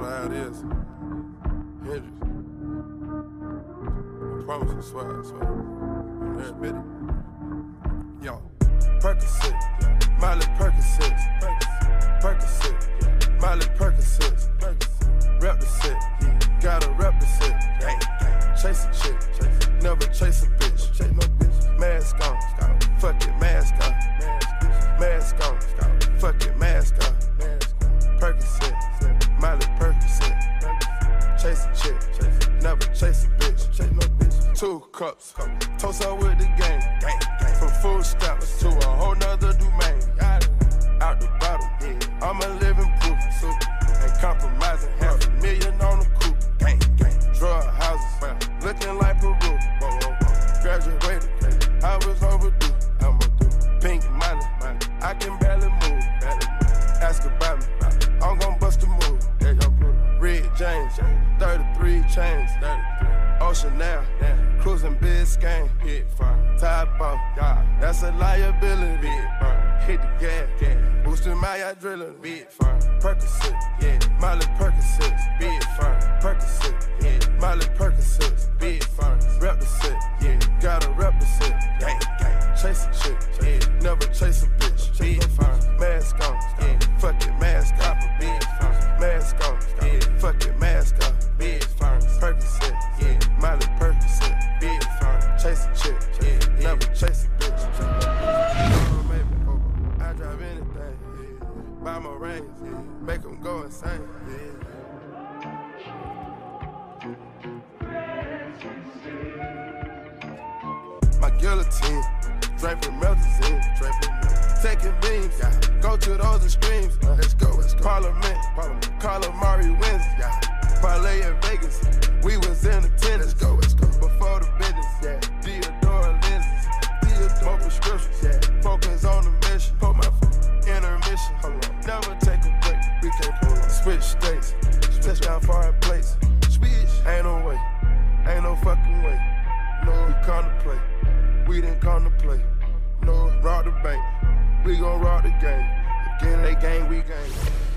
Hendrix. I promise, I swear, I swear. Yo, Percocet, Molly Percocet, Percocet, Molly Percocet, rep gotta rep the set, chase a chick, never chase a bitch, chase no bitch, mask on, fuck it, mask on, mask on, fuck it, mask on, cups, toast up with the game, from food stamps to a whole nother domain, out the bottle, I'm a living proof, ain't compromising, half a million on the coupe, drug houses, looking like Peru, graduated, I was overdue, pink money, I can barely move, barely move. ask about me, chains, Ocean oh, now, cruising Biscayne, hit fine. Top off, that's a liability. Hit the gas, gas. boosting my adrenaline. Big fine. Percocet, yeah. Molly Percocet, big fine. Percocet, chase a bitch. I drive anything. Buy my rings, yeah. Make them go insane, yeah. My guillotine, draping melazine, draping taking beams, yeah. Go to those extremes, let's go, let's go. Parliament, Parliament. Calamari wins, yeah. Parlay in Vegas, we was in attendance, let's go, let's go. Before the Didn't contemplate. No, rob the bank. We gon' rob the game. Again, they gang, we gang.